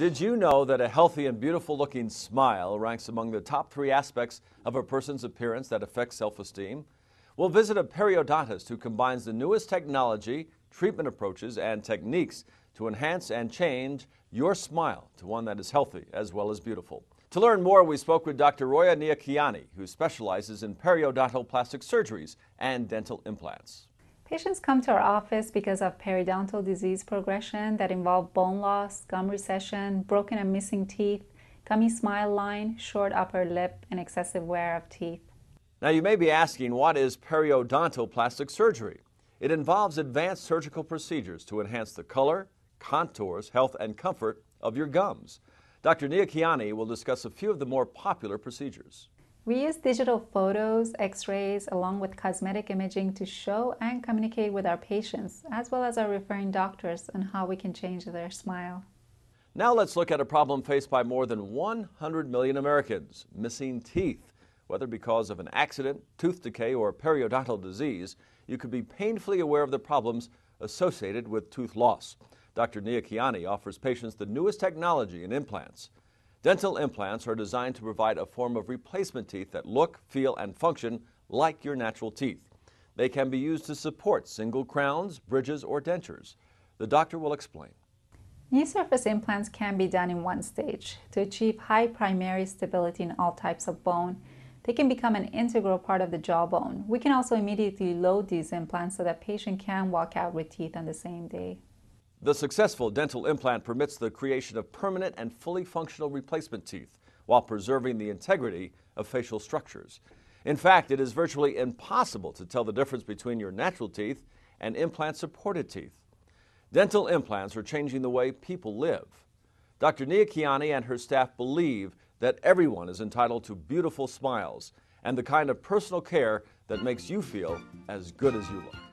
Did you know that a healthy and beautiful looking smile ranks among the top three aspects of a person's appearance that affect self esteem? We'll visit a periodontist who combines the newest technology, treatment approaches, and techniques to enhance and change your smile to one that is healthy as well as beautiful. To learn more, we spoke with Dr. Roya Niakiani, who specializes in periodontal plastic surgeries and dental implants. Patients come to our office because of periodontal disease progression that involve bone loss, gum recession, broken and missing teeth, gummy smile line, short upper lip, and excessive wear of teeth. Now, you may be asking, what is periodontal plastic surgery? It involves advanced surgical procedures to enhance the color, contours, health, and comfort of your gums. Dr. Niakiani will discuss a few of the more popular procedures. We use digital photos, x-rays, along with cosmetic imaging to show and communicate with our patients, as well as our referring doctors on how we can change their smile. Now let's look at a problem faced by more than 100 million Americans, missing teeth. Whether because of an accident, tooth decay, or periodontal disease, you could be painfully aware of the problems associated with tooth loss. Dr. Niakiani offers patients the newest technology in implants. Dental implants are designed to provide a form of replacement teeth that look, feel, and function like your natural teeth. They can be used to support single crowns, bridges, or dentures. The doctor will explain. New surface implants can be done in one stage. To achieve high primary stability in all types of bone, they can become an integral part of the jawbone. We can also immediately load these implants so that patient can walk out with teeth on the same day. The successful dental implant permits the creation of permanent and fully functional replacement teeth while preserving the integrity of facial structures. In fact, it is virtually impossible to tell the difference between your natural teeth and implant supported teeth. Dental implants are changing the way people live. Dr. Niakiani and her staff believe that everyone is entitled to beautiful smiles and the kind of personal care that makes you feel as good as you look.